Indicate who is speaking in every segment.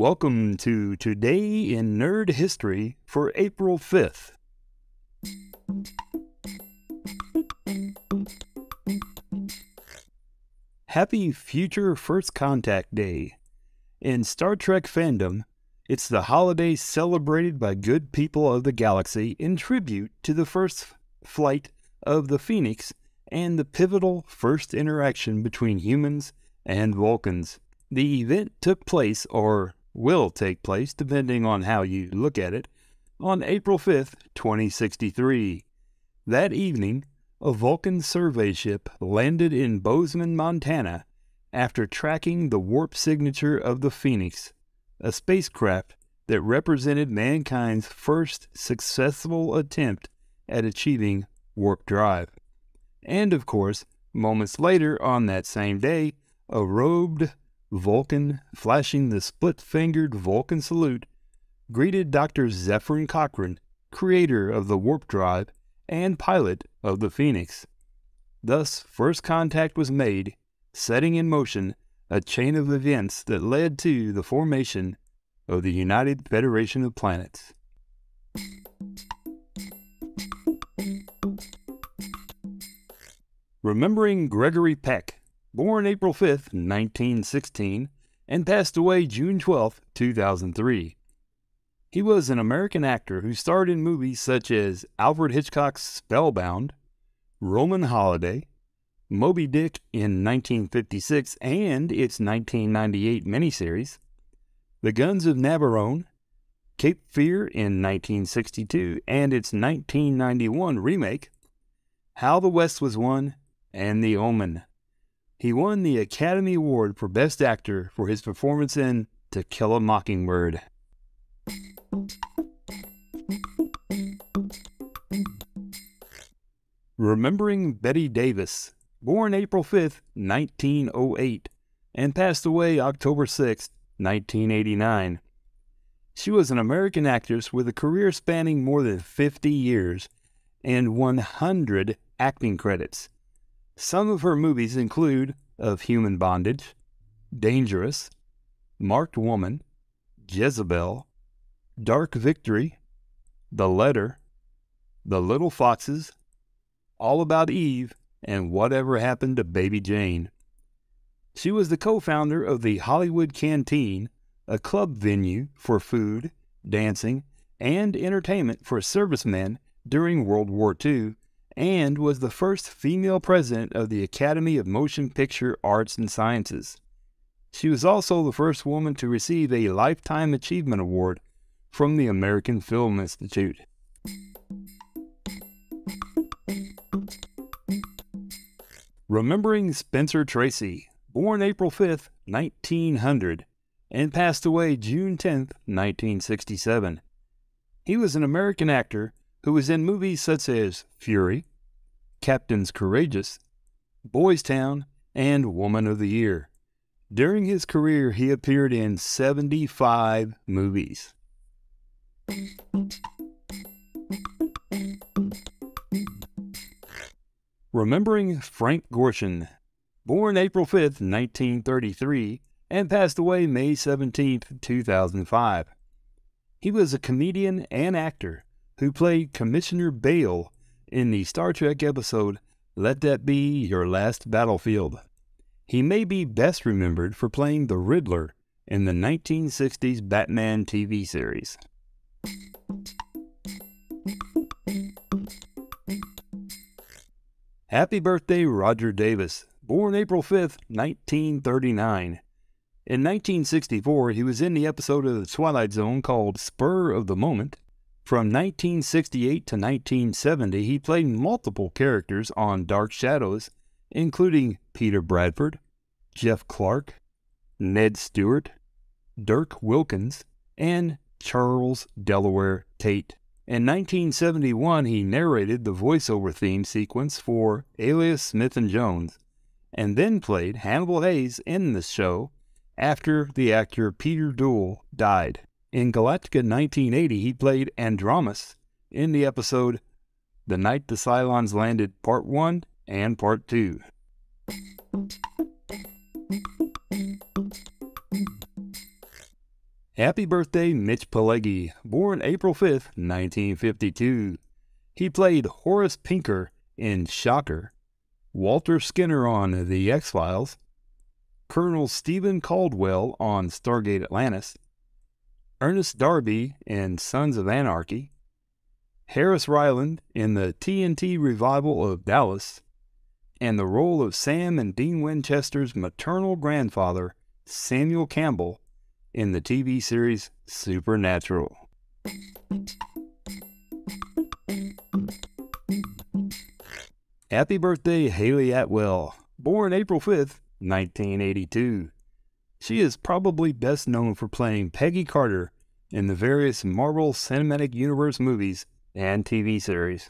Speaker 1: Welcome to Today in Nerd History for April 5th. Happy Future First Contact Day. In Star Trek fandom, it's the holiday celebrated by good people of the galaxy in tribute to the first flight of the Phoenix and the pivotal first interaction between humans and Vulcans. The event took place, or will take place, depending on how you look at it, on April 5th, 2063. That evening, a Vulcan survey ship landed in Bozeman, Montana, after tracking the warp signature of the Phoenix, a spacecraft that represented mankind's first successful attempt at achieving warp drive. And of course, moments later on that same day, a robed Vulcan, flashing the split fingered Vulcan salute, greeted Dr. Zefram Cochrane, creator of the warp drive and pilot of the Phoenix. Thus, first contact was made, setting in motion a chain of events that led to the formation of the United Federation of Planets. Remembering Gregory Peck, born April 5, 1916, and passed away June 12, 2003. He was an American actor who starred in movies such as Alfred Hitchcock's Spellbound, Roman Holiday, Moby Dick in 1956 and its 1998 miniseries, The Guns of Navarone, Cape Fear in 1962 and its 1991 remake, How the West Was Won, and The Omen. He won the Academy Award for Best Actor for his performance in To Kill a Mockingbird. Remembering Bette Davis, born April 5, 1908, and passed away October 6, 1989. She was an American actress with a career spanning more than 50 years and 100 acting credits. Some of her movies include Of Human Bondage, Dangerous, Marked Woman, Jezebel, Dark Victory, The Letter, The Little Foxes, All About Eve, and Whatever Happened to Baby Jane. She was the co founder of the Hollywood Canteen, a club venue for food, dancing, and entertainment for servicemen during World War II and was the first female president of the Academy of Motion Picture Arts and Sciences. She was also the first woman to receive a Lifetime Achievement Award from the American Film Institute. Remembering Spencer Tracy, born April 5, 1900, and passed away June 10, 1967. He was an American actor who was in movies such as Fury, Captains Courageous, Boys Town, and Woman of the Year. During his career, he appeared in 75 movies. Remembering Frank Gorshin, born April 5, 1933, and passed away May 17, 2005. He was a comedian and actor who played Commissioner Bail in the Star Trek episode Let That Be Your Last Battlefield. He may be best remembered for playing the Riddler in the 1960s Batman TV series. Happy birthday, Roger Davis, born April 5, 1939. In 1964, he was in the episode of The Twilight Zone called Spur of the Moment, from 1968 to 1970, he played multiple characters on Dark Shadows, including Peter Bradford, Jeff Clark, Ned Stewart, Dirk Wilkins, and Charles Delaware Tate. In 1971, he narrated the voiceover theme sequence for Alias Smith and Jones, and then played Hannibal Heyes in the show after the actor Peter Duel died. In Galactica 1980, he played Andromus in the episode The Night the Cylons Landed Part 1 and Part 2. Happy birthday, Mitch Pileggi, born April 5th, 1952. He played Horace Pinker in Shocker, Walter Skinner on The X Files, Colonel Stephen Caldwell on Stargate Atlantis, Ernest Darby in Sons of Anarchy, Harris Ryland in the TNT revival of Dallas, and the role of Sam and Dean Winchester's maternal grandfather, Samuel Campbell, in the TV series Supernatural. Happy birthday, Hayley Atwell, born April 5th, 1982. She is probably best known for playing Peggy Carter in the various Marvel Cinematic Universe movies and TV series.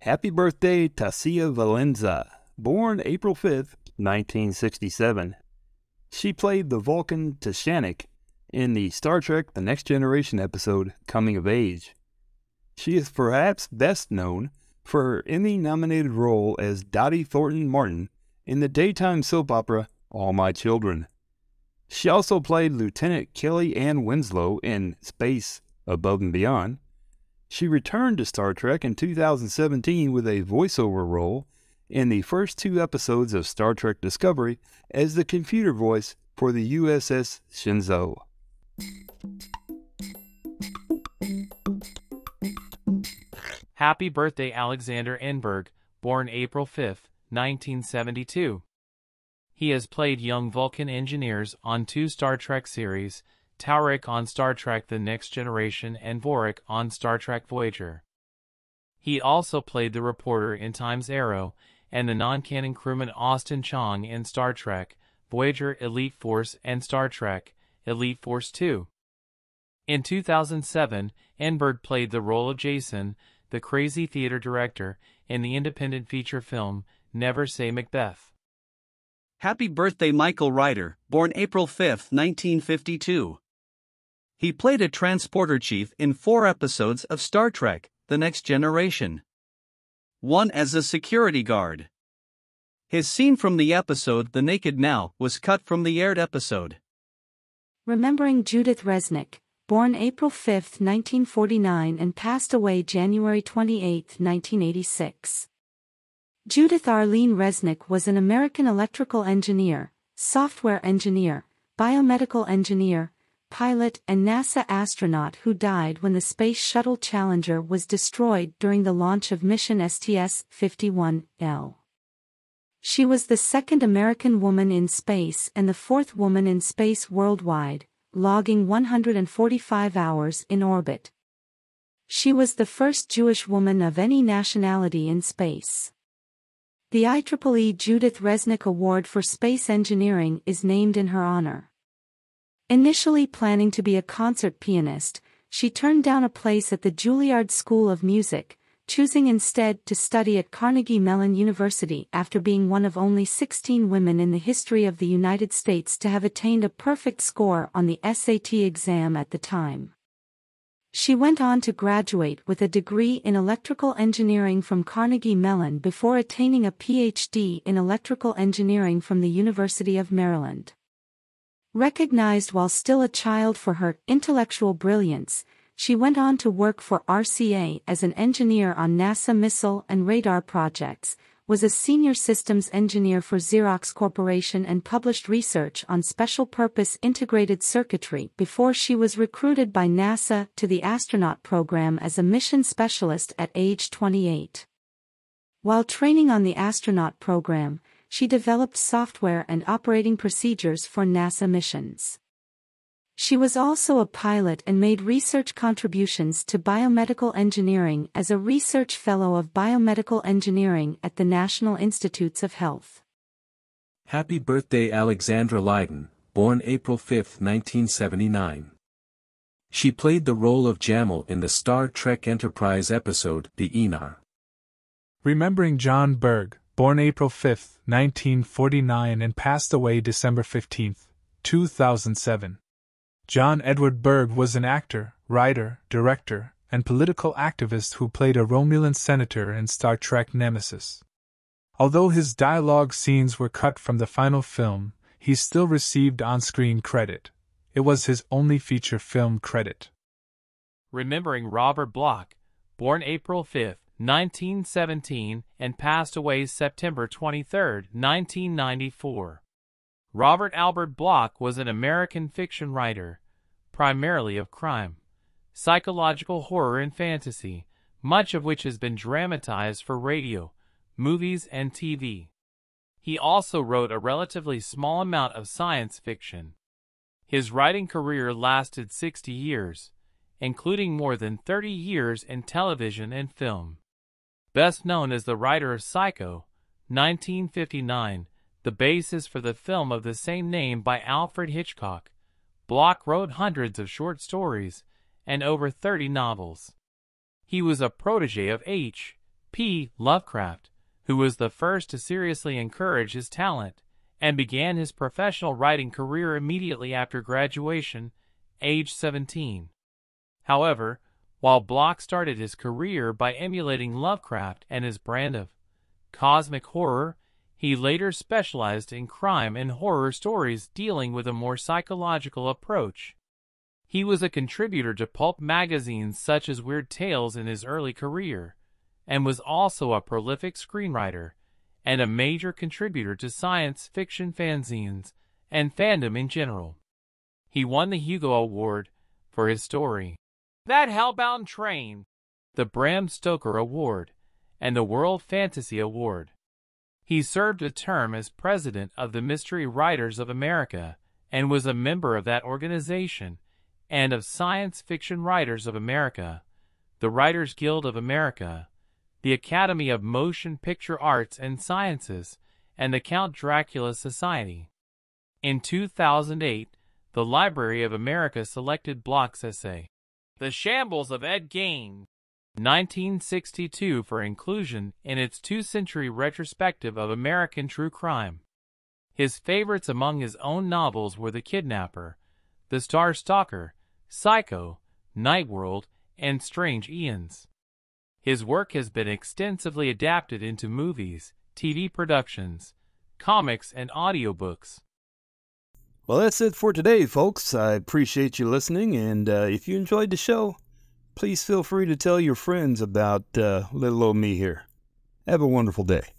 Speaker 1: Happy birthday, Tasia Valenza, born April 5th, 1967. She played the Vulcan T'Shanik in the Star Trek The Next Generation episode Coming of Age. She is perhaps best known for her Emmy nominated role as Dottie Thornton Martin in the daytime soap opera All My Children. She also played Lieutenant Kelly Ann Winslow in Space Above and Beyond. She returned to Star Trek in 2017 with a voiceover role in the first two episodes of Star Trek Discovery as the computer voice for the USS Shenzhou.
Speaker 2: Happy birthday, Alexander Enberg, born April 5, 1972. He has played young Vulcan engineers on two Star Trek series, Taurik on Star Trek The Next Generation and Vorik on Star Trek Voyager. He also played the reporter in Time's Arrow and the non-canon crewman Austin Chong in Star Trek, Voyager Elite Force and Star Trek, Elite Force 2. In 2007, Enberg played the role of Jason, the crazy theater director, in the independent feature film Never Say Macbeth.
Speaker 3: Happy birthday, Michael Rider, born April 5, 1952. He played a transporter chief in four episodes of Star Trek The Next Generation. One as a security guard. His scene from the episode The Naked Now was cut from the aired episode.
Speaker 4: Remembering Judith Resnik, born April 5, 1949 and passed away January 28, 1986. Judith Arlene Resnik was an American electrical engineer, software engineer, biomedical engineer, pilot and NASA astronaut who died when the Space Shuttle Challenger was destroyed during the launch of mission STS-51L. She was the second American woman in space and the fourth woman in space worldwide, logging 145 hours in orbit. She was the first Jewish woman of any nationality in space. The IEEE Judith Resnik Award for Space Engineering is named in her honor. Initially planning to be a concert pianist, she turned down a place at the Juilliard School of Music, choosing instead to study at Carnegie Mellon University after being one of only 16 women in the history of the United States to have attained a perfect score on the SAT exam at the time. She went on to graduate with a degree in electrical engineering from Carnegie Mellon before attaining a PhD in electrical engineering from the University of Maryland. Recognized while still a child for her intellectual brilliance, she went on to work for RCA as an engineer on NASA missile and radar projects, was a senior systems engineer for Xerox Corporation and published research on special purpose integrated circuitry before she was recruited by NASA to the astronaut program as a mission specialist at age 28. While training on the astronaut program, she developed software and operating procedures for NASA missions. She was also a pilot and made research contributions to biomedical engineering as a research fellow of biomedical engineering at the National Institutes of Health.
Speaker 5: Happy birthday Alexandra Lydon, born April 5, 1979. She played the role of Jhamel in the Star Trek Enterprise episode The Aenar.
Speaker 6: Remembering John Berg, born April 5, 1949 and passed away December 15, 2007. John Edward Berg was an actor, writer, director, and political activist who played a Romulan senator in Star Trek Nemesis. Although his dialogue scenes were cut from the final film, he still received on screen credit. It was his only feature film credit.
Speaker 2: Remembering Robert Bloch, born April 5, 1917, and passed away September 23, 1994. Robert Albert Bloch was an American fiction writer, primarily of crime, psychological horror, and fantasy, much of which has been dramatized for radio, movies, and TV. He also wrote a relatively small amount of science fiction. His writing career lasted 60 years, including more than 30 years in television and film. Best known as the writer of Psycho, 1959, the basis for the film of the same name by Alfred Hitchcock, Bloch wrote hundreds of short stories and over 30 novels. He was a protege of H. P. Lovecraft, who was the first to seriously encourage his talent and began his professional writing career immediately after graduation, age 17. However, while Bloch started his career by emulating Lovecraft and his brand of cosmic horror, he later specialized in crime and horror stories dealing with a more psychological approach. He was a contributor to pulp magazines such as Weird Tales in his early career, and was also a prolific screenwriter and a major contributor to science fiction fanzines and fandom in general. He won the Hugo Award for his story, That Hellbound Train, the Bram Stoker Award, and the World Fantasy Award. He served a term as president of the Mystery Writers of America and was a member of that organization and of Science Fiction Writers of America, the Writers Guild of America, the Academy of Motion Picture Arts and Sciences, and the Count Dracula Society. In 2008, the Library of America selected Bloch's essay, The Shambles of Ed Gein, 1962 for inclusion in its two-century retrospective of American true crime. His favorites among his own novels were The Kidnapper, The Star Stalker, Psycho, Night World, and Strange Aeons. His work has been extensively adapted into movies, TV productions, comics, and audiobooks.
Speaker 1: Well, that's it for today, folks. I appreciate you listening, and uh, if you enjoyed the show, please feel free to tell your friends about uh, little old me here. Have a wonderful day.